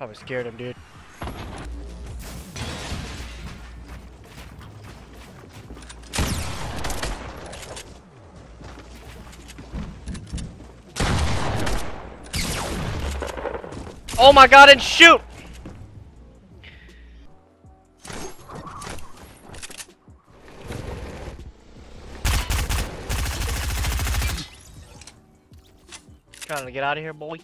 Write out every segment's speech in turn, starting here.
Probably scared him, dude. Oh my god, and shoot! Trying to get out of here, boy.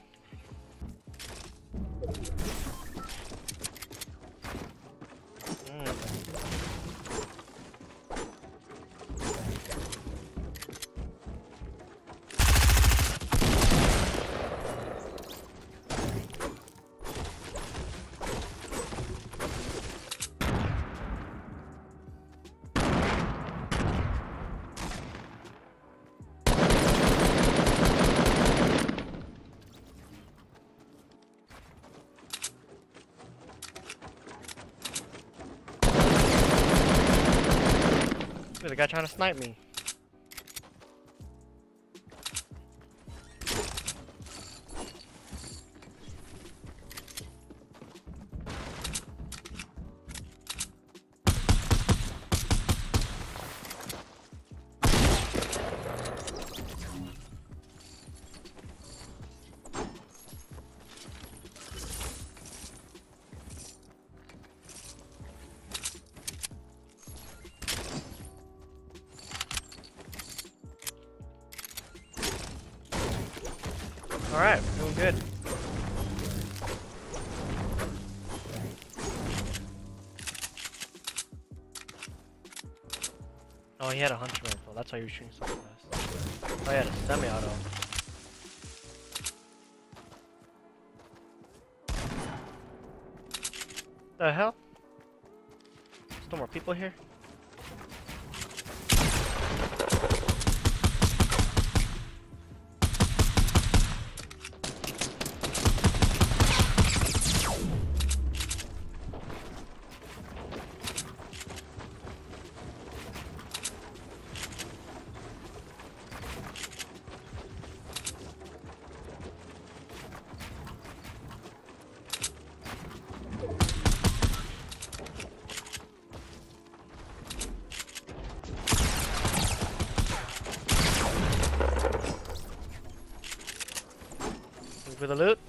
A guy trying to snipe me. Alright, doing good. Oh, he had a hunter rifle. That's why was shooting so fast. Oh, he had a semi-auto. The hell? Still more people here? For the loot?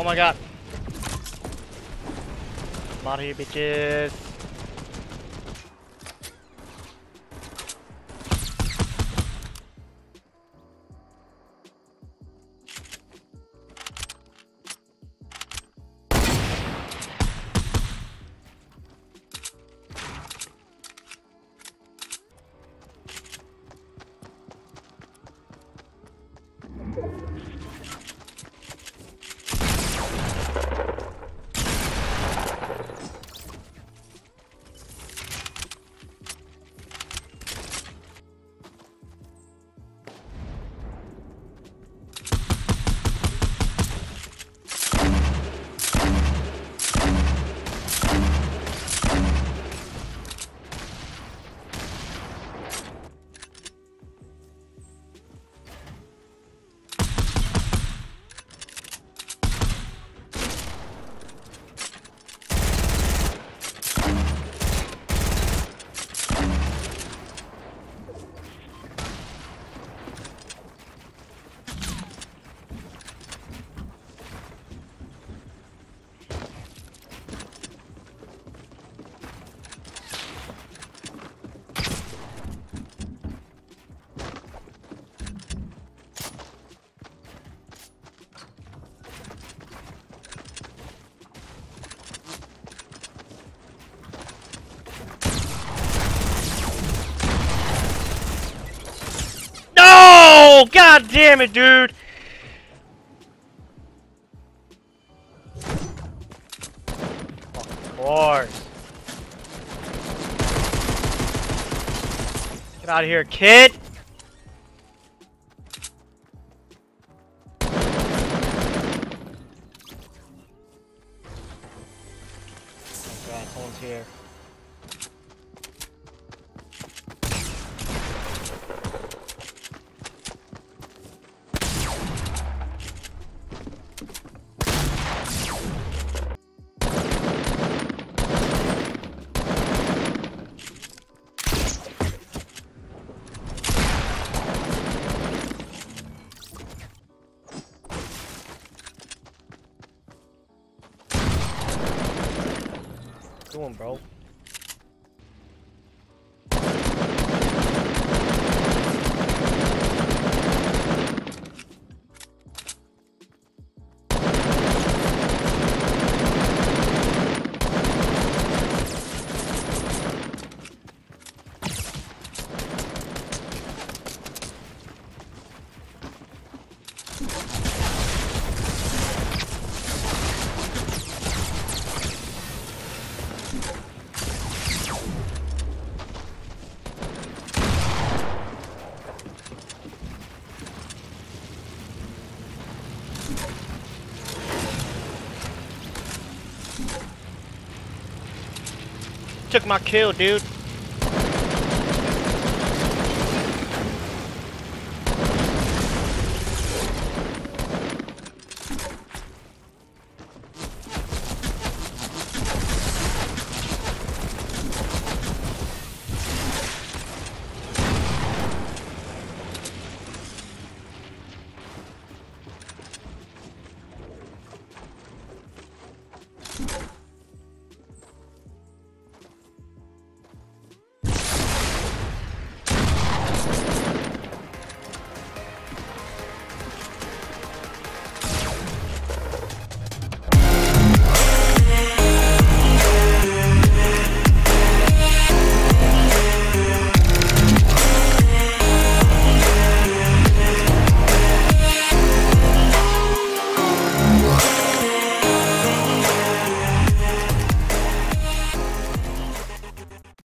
Oh my god. I'm out of here, bitches. No! God damn it, dude! Of course. Get out of here, kid! Oh god, someone's here. Doing, bro? Took my kill, dude.